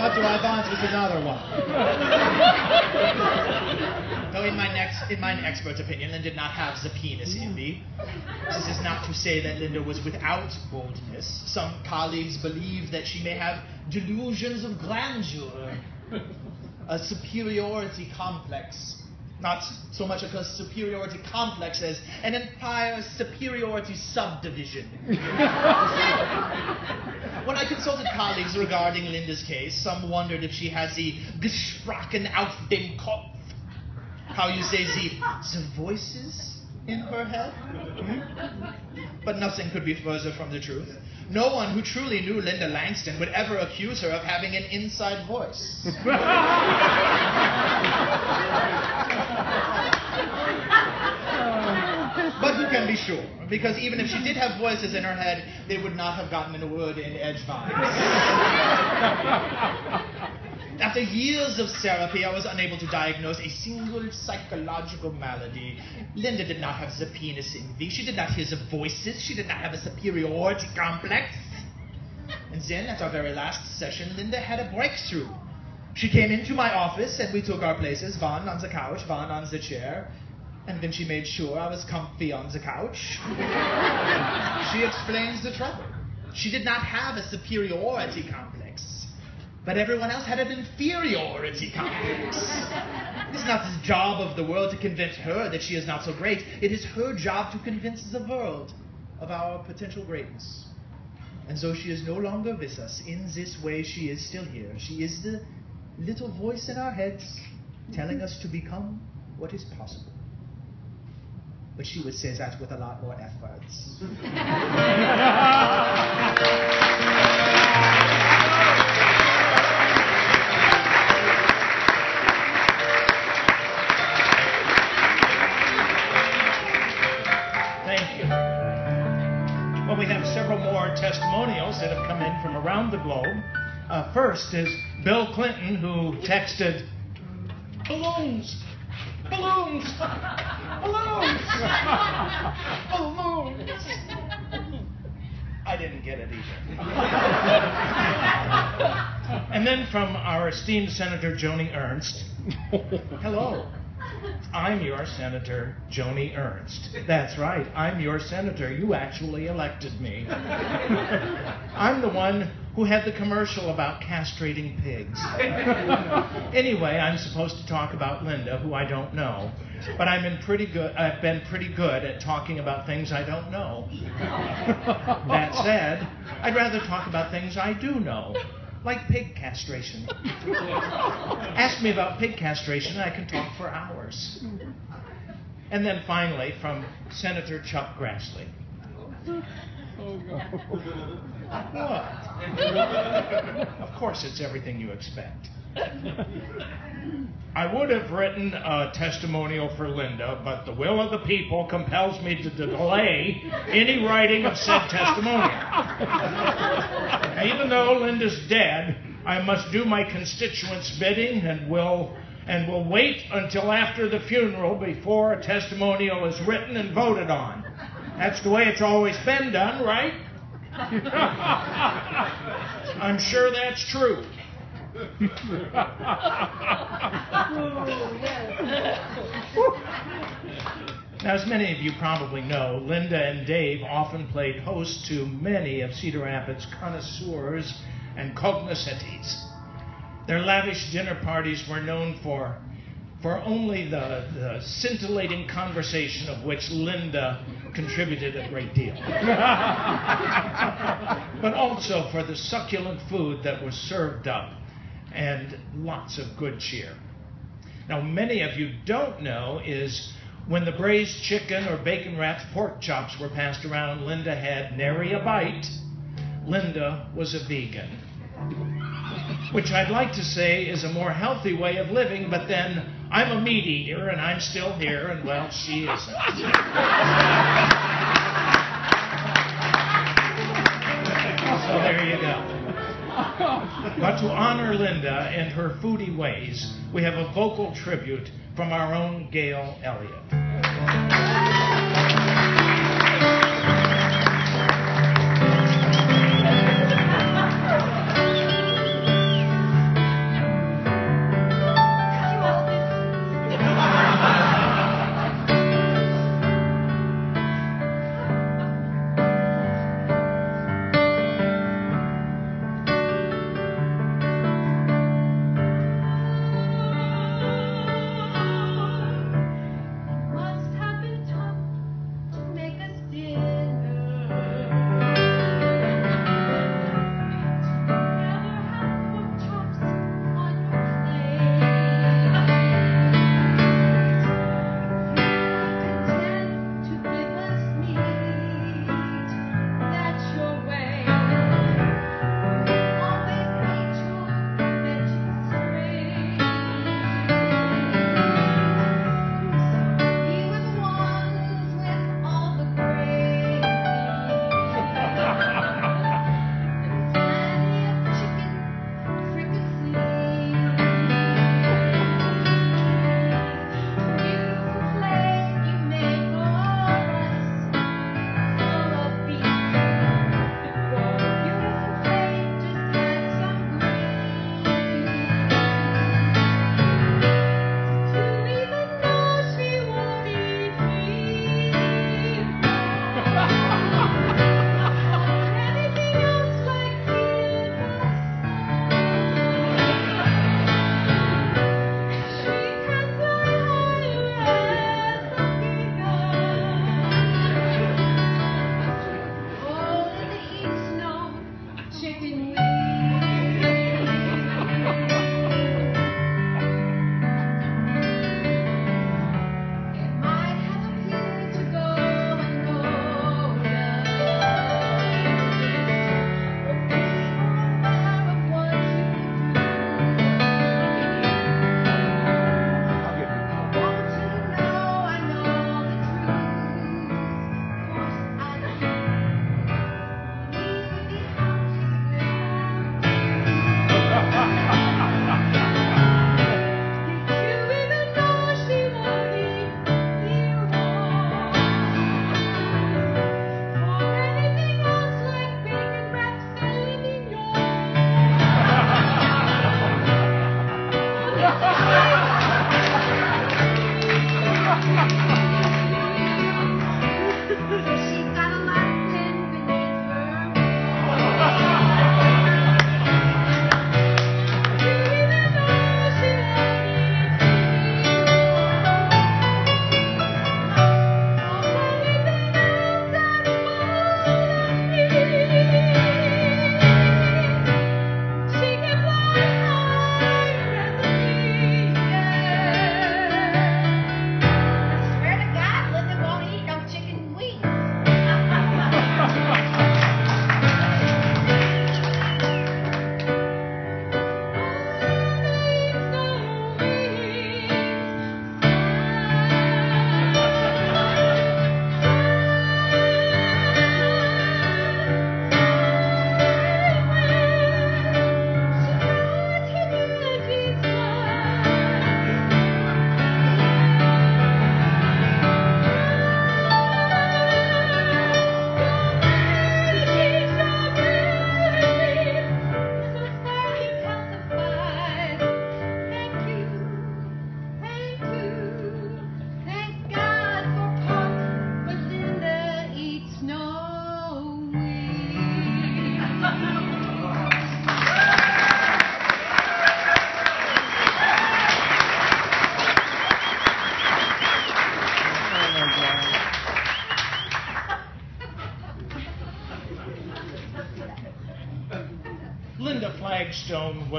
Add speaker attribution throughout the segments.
Speaker 1: but to advance with another one. Though in my next, in my expert opinion, Linda did not have the penis envy. This is not to say that Linda was without boldness. Some colleagues believe that she may have delusions of grandeur, a superiority complex not so much a superiority complex as an entire superiority subdivision. when I consulted colleagues regarding Linda's case, some wondered if she has the gesprochen auf dem Kopf. How you say the, the voices in her head? Hmm? But nothing could be further from the truth. No one who truly knew Linda Langston would ever accuse her of having an inside voice. but who can be sure? Because even if she did have voices in her head, they would not have gotten in a word in Edgevine. After years of therapy, I was unable to diagnose a single psychological malady. Linda did not have the penis envy. She did not hear the voices. She did not have a superiority complex. And then, at our very last session, Linda had a breakthrough. She came into my office and we took our places, Van on the couch, Van on the chair. And then she made sure I was comfy on the couch. she explains the trouble. She did not have a superiority complex, but everyone else had an inferiority complex. It is not the job of the world to convince her that she is not so great. It is her job to convince the world of our potential greatness. And so she is no longer with us. In this way, she is still here. She is the little voice in our heads telling us to become what is possible. But she would say that with a lot more efforts.
Speaker 2: Thank you. Well, we have several more testimonials that have come in from around the globe. Uh, first is Bill Clinton, who texted, Balloons! Balloons! Balloons! Balloons! I didn't get it either. and then from our esteemed Senator Joni Ernst, hello. I'm your Senator Joni Ernst. That's right, I'm your senator. You actually elected me. I'm the one who had the commercial about castrating pigs. anyway, I'm supposed to talk about Linda, who I don't know. But I'm in pretty good I've been pretty good at talking about things I don't know. that said, I'd rather talk about things I do know like pig castration. Ask me about pig castration, and I can talk for hours. And then finally, from Senator Chuck Grassley. Oh, What? of course, it's everything you expect. I would have written a testimonial for Linda, but the will of the people compels me to delay any writing of said testimonial. Even though Linda's dead, I must do my constituents' bidding and will and will wait until after the funeral before a testimonial is written and voted on. That's the way it's always been done, right? I'm sure that's true. Now, as many of you probably know, Linda and Dave often played host to many of Cedar Rapids' connoisseurs and cognoscentes. Their lavish dinner parties were known for, for only the, the scintillating conversation of which Linda contributed a great deal, but also for the succulent food that was served up and lots of good cheer. Now, many of you don't know is when the braised chicken or bacon wrapped pork chops were passed around, Linda had nary a bite. Linda was a vegan. Which I'd like to say is a more healthy way of living, but then I'm a meat eater and I'm still here, and well, she isn't. so there you go. But to honor Linda and her foodie ways, we have a vocal tribute from our own Gail Elliott.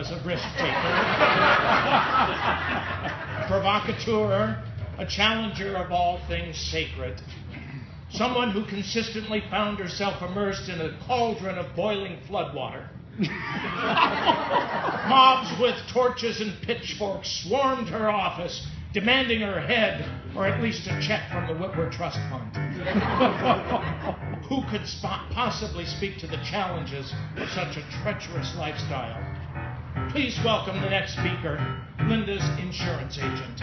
Speaker 2: Was a risk taker, a provocateur, a challenger of all things sacred, someone who consistently found herself immersed in a cauldron of boiling floodwater. Mobs with torches and pitchforks swarmed her office, demanding her head, or at least a check from the Whitworth Trust Fund. Who could sp- possibly speak to the challenges of such a treacherous lifestyle? Please welcome the next speaker, Linda's insurance agent.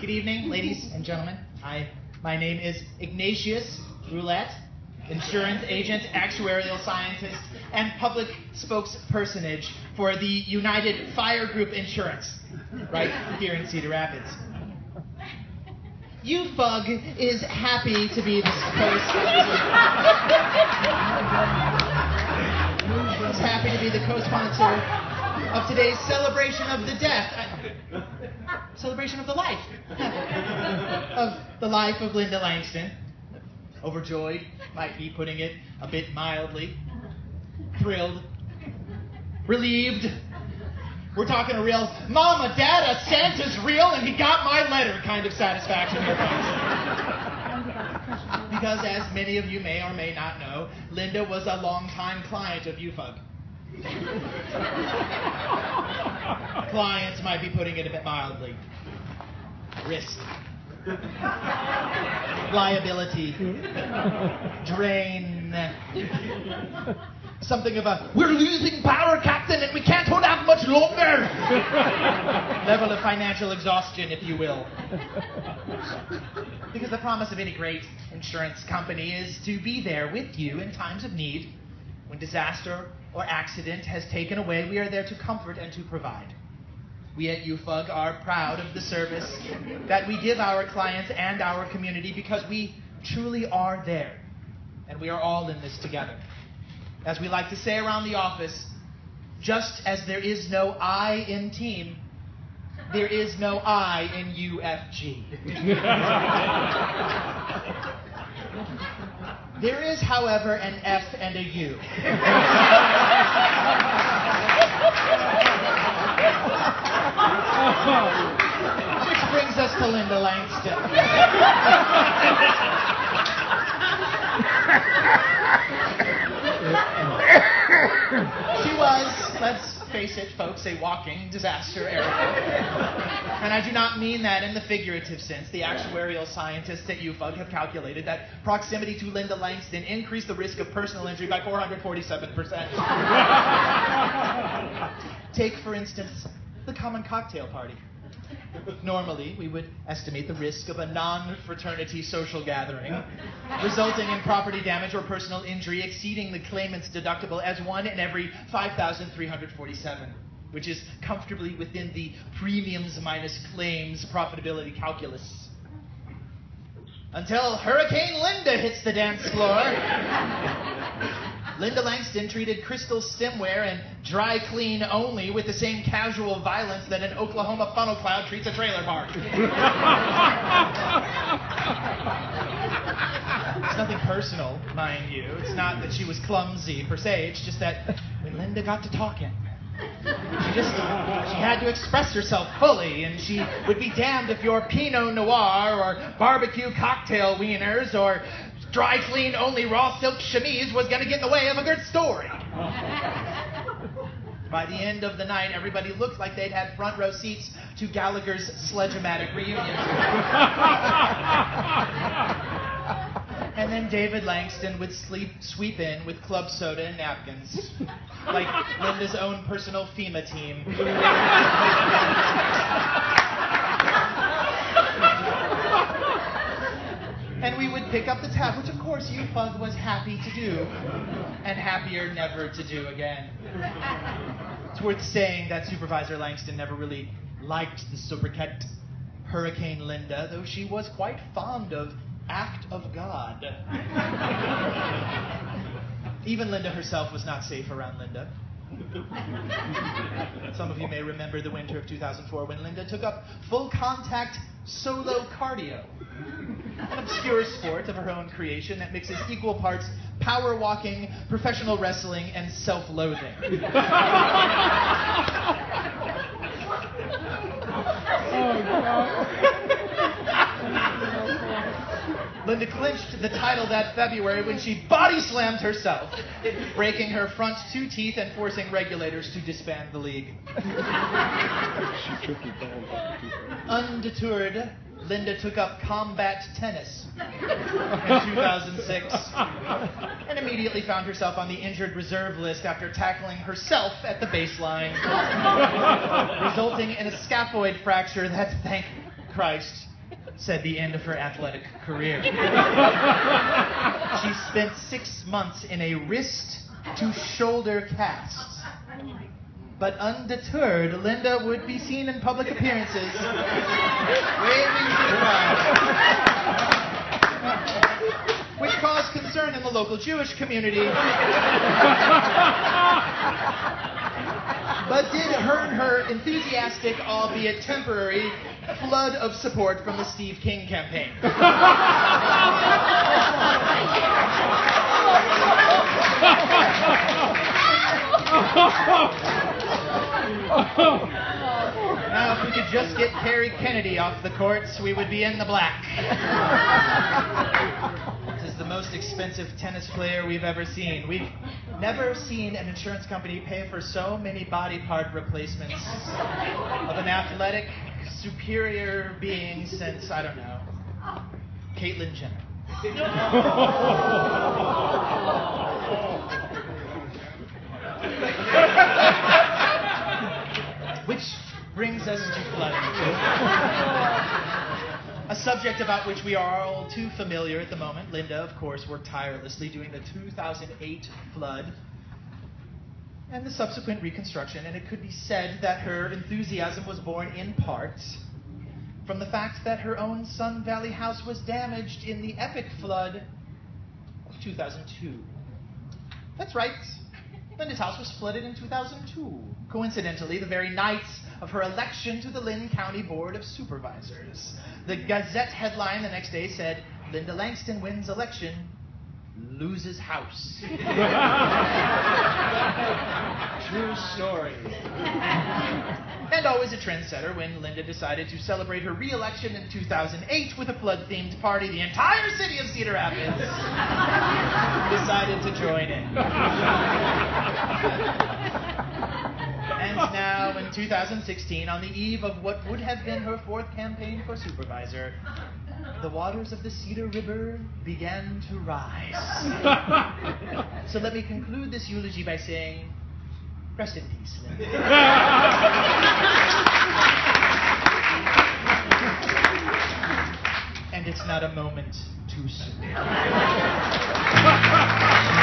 Speaker 1: Good evening, ladies and gentlemen. I, my name is Ignatius Roulette, insurance agent, actuarial scientist, and public spokespersonage for the United Fire Group Insurance, right here in Cedar Rapids. UFUG is happy to be the co-sponsor. is happy to be the co-sponsor of today's celebration of the death. Uh, celebration of the life. of the life of Linda Langston. Overjoyed might be putting it a bit mildly. Thrilled. Relieved. We're talking a real Mama, Dada, Santa's real and he got my letter kind of satisfaction here, because as many of you may or may not know, Linda was a longtime client of UFUG. Clients might be putting it a bit mildly. Risk. Liability. Drain. Something of a, we're losing power, Captain, and we can't hold out much longer. Level of financial exhaustion, if you will. Because the promise of any great insurance company is to be there with you in times of need. When disaster or accident has taken away, we are there to comfort and to provide. We at UFUG are proud of the service that we give our clients and our community because we truly are there. And we are all in this together. As we like to say around the office, just as there is no I in team, there is no I in UFG. There is, however, an F and a U. Which brings us to Linda Langston. she was, let's face it, folks, a walking disaster area. and I do not mean that in the figurative sense. The actuarial scientists at UFUG have calculated that proximity to Linda Langston increased the risk of personal injury by 447%. Take, for instance, the common cocktail party. Normally, we would estimate the risk of a non fraternity social gathering resulting in property damage or personal injury exceeding the claimant's deductible as one in every 5,347, which is comfortably within the premiums minus claims profitability calculus. Until Hurricane Linda hits the dance floor. Linda Langston treated crystal stemware and dry clean only with the same casual violence that an Oklahoma funnel cloud treats a trailer park. it's nothing personal, mind you. It's not that she was clumsy per se. It's just that when Linda got to talking, she just she had to express herself fully, and she would be damned if your Pinot Noir or barbecue cocktail wieners or dry clean only raw silk chemise was going to get in the way of a good story. By the end of the night, everybody looked like they'd had front row seats to Gallagher's Sledge-O-Matic reunion. and then David Langston would sleep, sweep in with club soda and napkins, like Linda's own personal FEMA team. and we would pick up the tab, which of course UFUG was happy to do, and happier never to do again. It's worth saying that Supervisor Langston never really liked the sobriquet Hurricane Linda, though she was quite fond of Act of God. Even Linda herself was not safe around Linda. Some of you may remember the winter of 2004 when Linda took up full contact solo cardio, an obscure sport of her own creation that mixes equal parts power walking, professional wrestling, and self loathing. Oh, Linda clinched the title that February when she body slammed herself, breaking her front two teeth and forcing regulators to disband the league. Undeterred, Linda took up combat tennis in 2006 and immediately found herself on the injured reserve list after tackling herself at the baseline, resulting in a scaphoid fracture that, thank Christ, said the end of her athletic career. she spent six months in a wrist to shoulder cast. But undeterred, Linda would be seen in public appearances waving to the crowd, which caused concern in the local Jewish community. but did earn her enthusiastic, albeit temporary, flood of support from the Steve King campaign. Now, if we could just get Kerry Kennedy off the courts, we would be in the black. this is the most expensive tennis player we've ever seen. We've never seen an insurance company pay for so many body part replacements of an athletic, superior being since, I don't know, Caitlyn Jenner. Which brings us to flooding. A subject about which we are all too familiar at the moment. Linda, of course, worked tirelessly during the 2008 flood and the subsequent reconstruction, and it could be said that her enthusiasm was born in part from the fact that her own Sun Valley house was damaged in the epic flood of 2002. That's right. Linda's house was flooded in 2002. Coincidentally, the very night of her election to the Linn County Board of Supervisors. The Gazette headline the next day said, Linda Langston wins election, loses house. True story. and always a trendsetter when Linda decided to celebrate her re election in 2008 with a flood themed party, the entire city of Cedar Rapids decided to join in. and now, in 2016, on the eve of what would have been her fourth campaign for supervisor, the waters of the Cedar River began to rise. so let me conclude this eulogy by saying, rest in peace, and it's not a moment too soon.